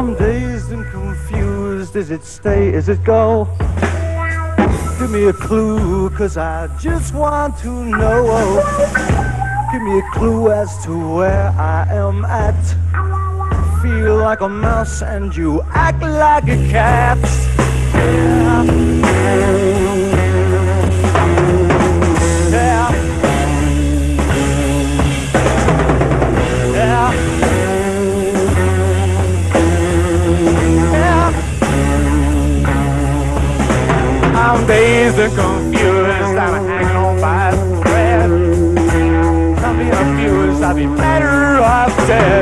I'm dazed and confused. Is it stay? Is it go? Give me a clue, cause I just want to know. Give me a clue as to where I am at. Feel like a mouse and you act like a cat. Yeah. Confused. I'm hanging on by a thread. I'd be better off dead.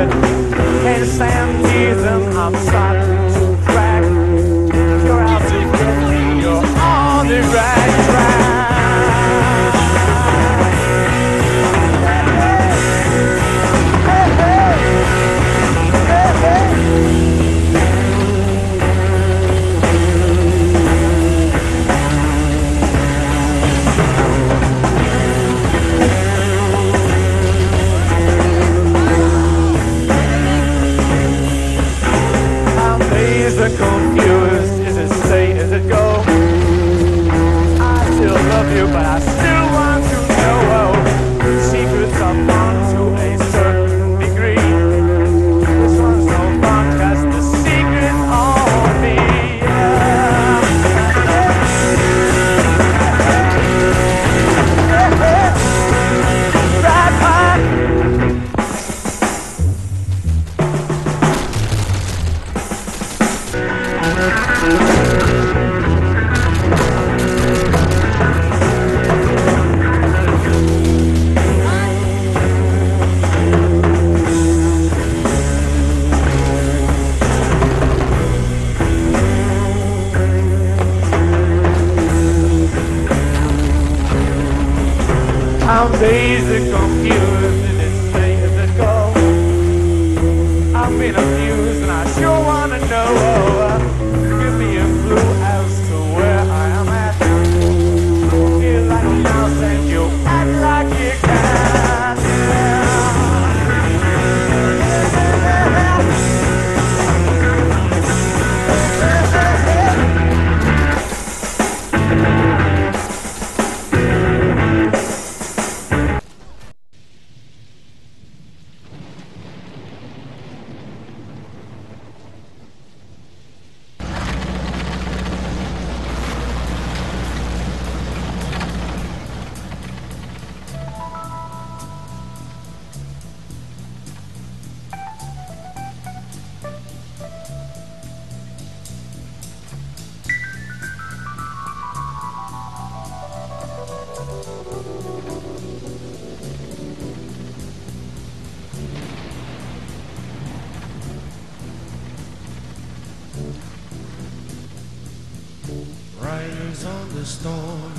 The storm.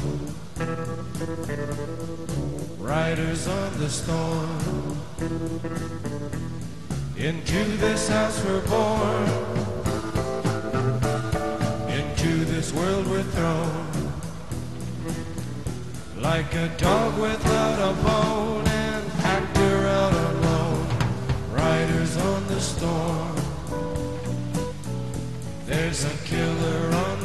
Riders on the storm. Into this house we're born. Into this world we're thrown. Like a dog without a bone and actor out alone. Riders on the storm. There's a killer on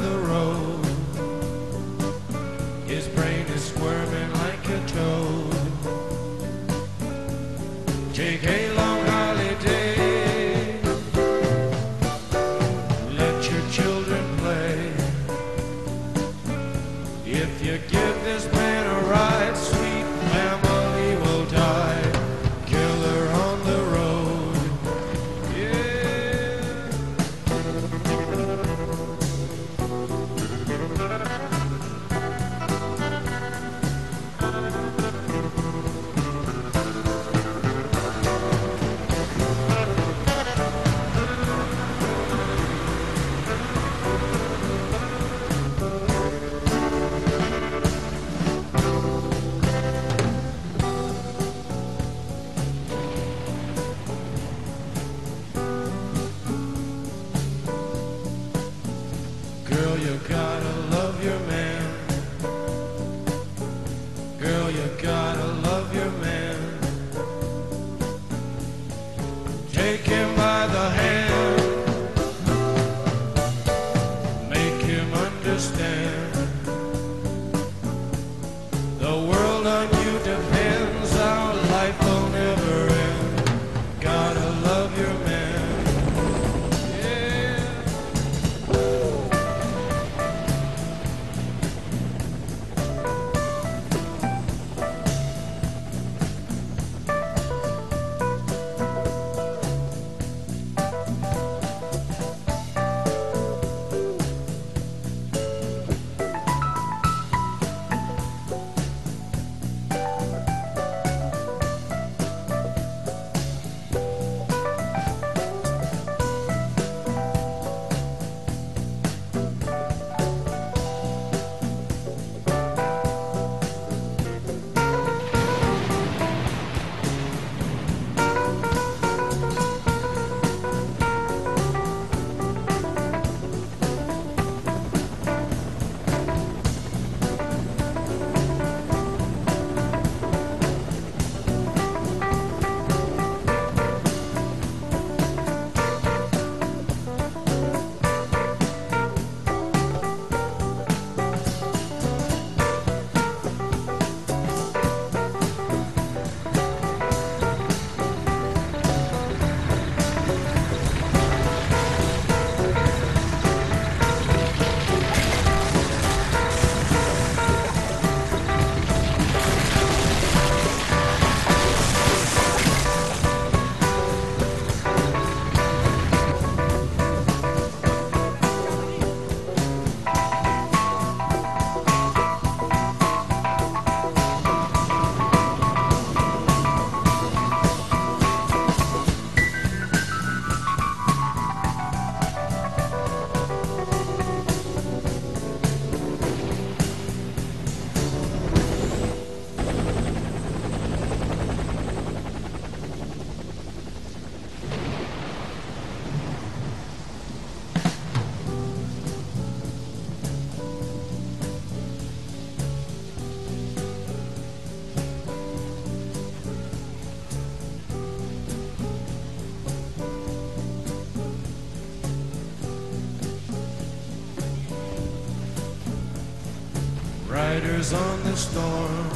Riders on the storm.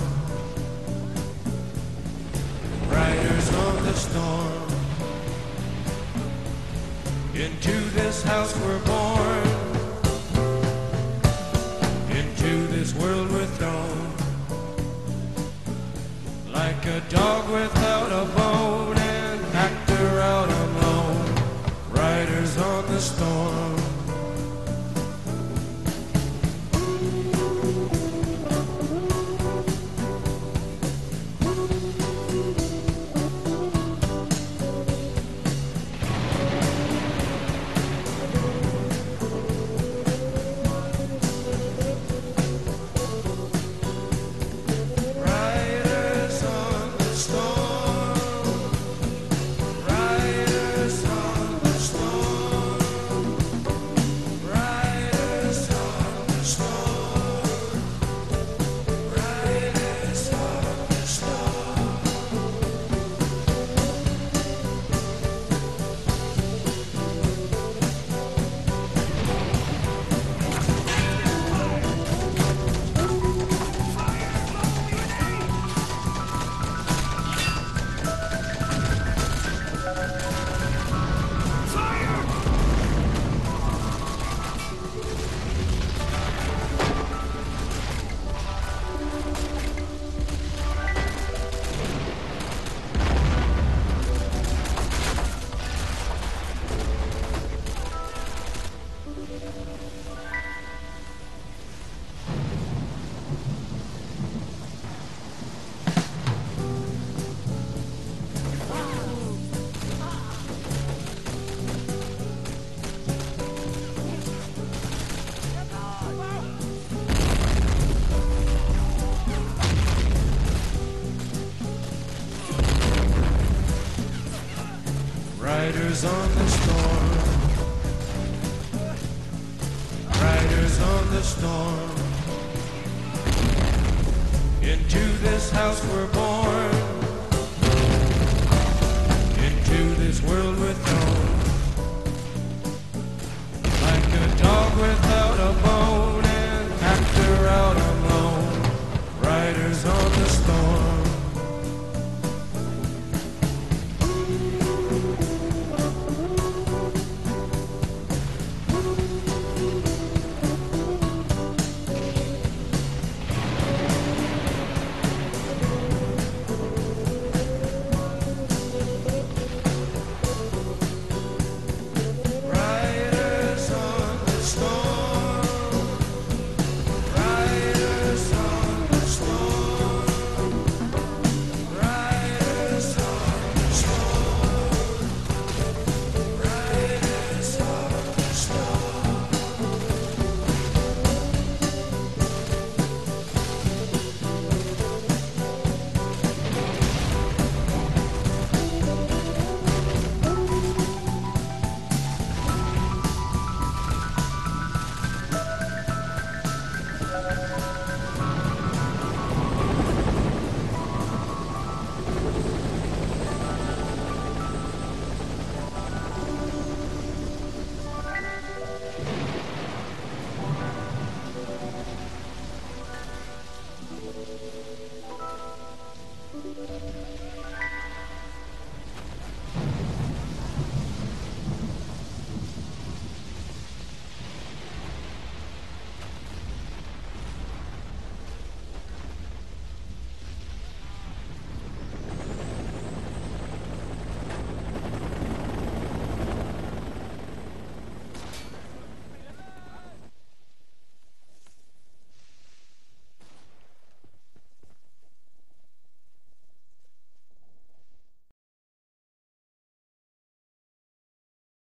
Riders on the storm. Into this house we're born. Into this world we're thrown. Like a dog without Riders on the storm. Riders on the storm. Into this house we're born. Into this world we're thrown. Like a dog without a bone.